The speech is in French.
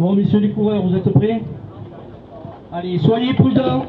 Bon, messieurs les coureurs, vous êtes prêts? Allez, soyez prudents.